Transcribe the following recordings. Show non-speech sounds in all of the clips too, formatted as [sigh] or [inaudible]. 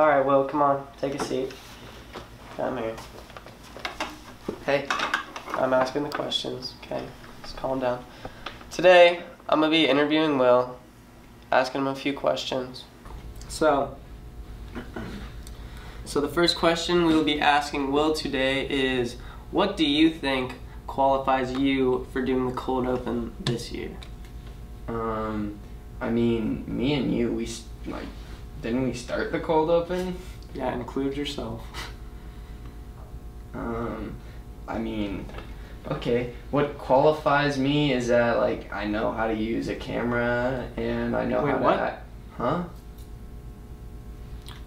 All right, Will, come on, take a seat. Come here. Hey, I'm asking the questions. Okay, just calm down. Today, I'm gonna be interviewing Will, asking him a few questions. So, so the first question we will be asking Will today is, what do you think qualifies you for doing the cold open this year? Um, I mean, me and you, we like, didn't we start the cold open? Yeah, include yourself. [laughs] Um, I mean, okay, what qualifies me is that like I know how to use a camera and I know Wait, how what? to. act- Huh?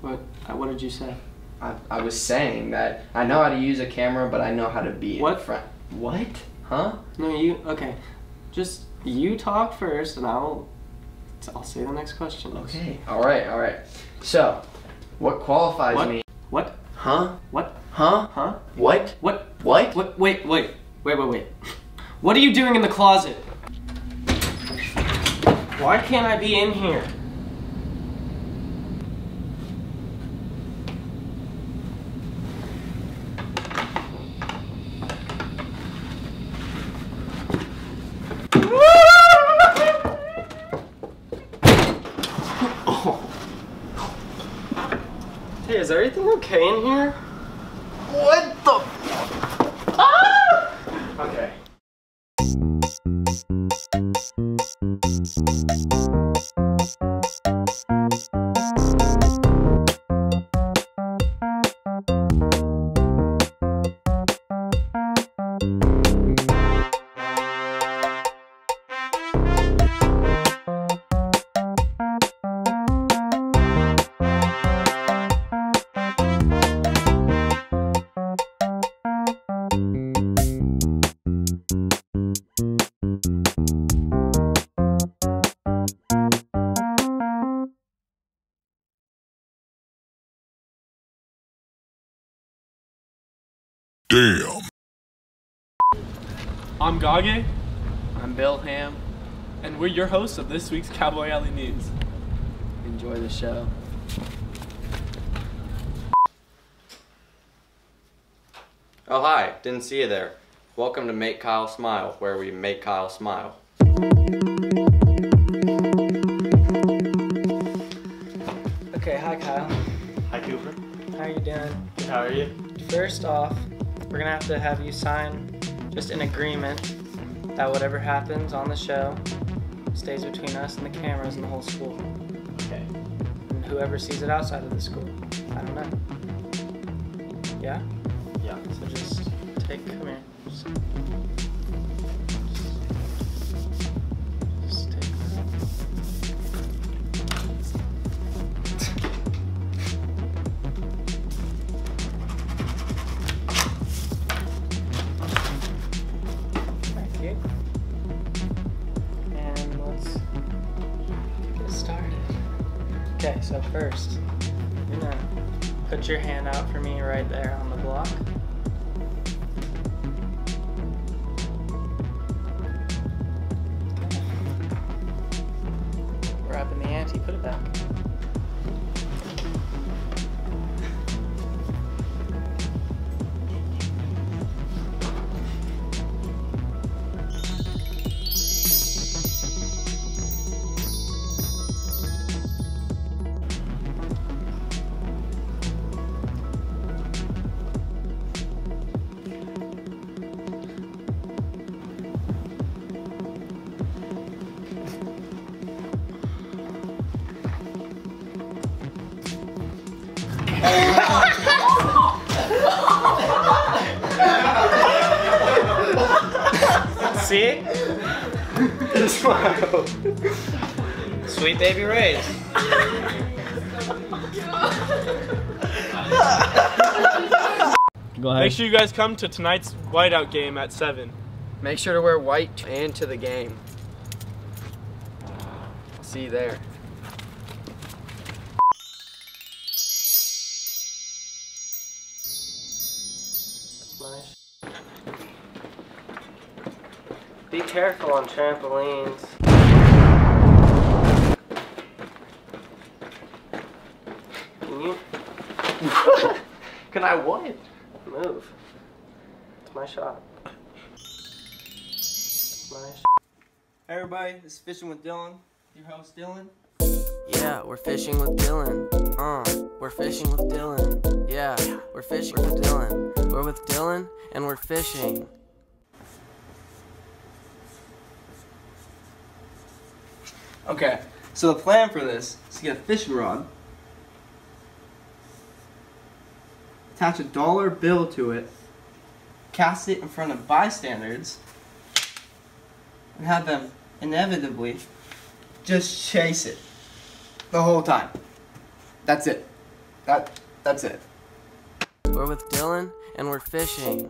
What? uh, What did you say? I, I was saying that I know how to use a camera, but I know how to be What? in front. What? Huh? No, you. Okay, just you talk first, and I'll. I'll say the next question. Okay. All right. All right. So, what qualifies What? me? What? Huh? What? Huh? Huh? What? What? What? What? Wait, wait, wait, wait, wait. [laughs] What are you doing in the closet? Why can't I be in here? Everything okay in here? Damn. I'm Gage, I'm Bill Ham. and we're your hosts of this week's Cowboy Alley News. Enjoy the show. Oh, hi. Didn't see you there. Welcome to Make Kyle Smile, where we make Kyle smile. Okay, hi Kyle. Hi, Cooper. How are you doing? How are you? First off, we're gonna have to have you sign just an agreement that whatever happens on the show stays between us and the cameras and the whole school. Okay. And whoever sees it outside of the school. I don't know. Yeah? Yeah. So just take, come here. Just, First, you're gonna put your hand out for me right there on the block. In the ante, put it back. See? Smile. Sweet Baby Ray's. Make sure you guys come to tonight's whiteout game at 7. Make sure to wear white and to the game. See you there. Careful on trampolines. Can you [laughs] Can I what? Move. It's my shot. My shot. Hey everybody, this is Fishing with Dylan. Your host Dylan. Yeah, we're fishing with Dylan. Uh, we're fishing with Dylan. Yeah, we're fishing with Dylan. We're with Dylan and we're fishing. Okay, so the plan for this is to get a fishing rod, attach a dollar bill to it, cast it in front of bystanders, and have them inevitably just chase it the whole time. That's it. That that's it. We're with Dylan and we're fishing.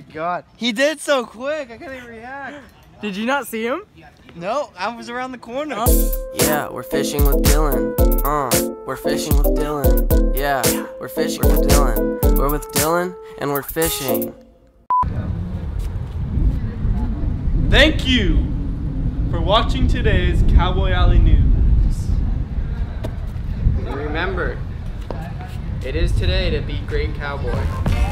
My God, he did so quick. I couldn't react. Did you not see him? No, I was around the corner. Yeah, we're fishing with Dylan. Uh, we're fishing with Dylan. Yeah, we're fishing with Dylan. We're with Dylan and we're fishing. Thank you for watching today's Cowboy Alley News. Remember, it is today to be great cowboy.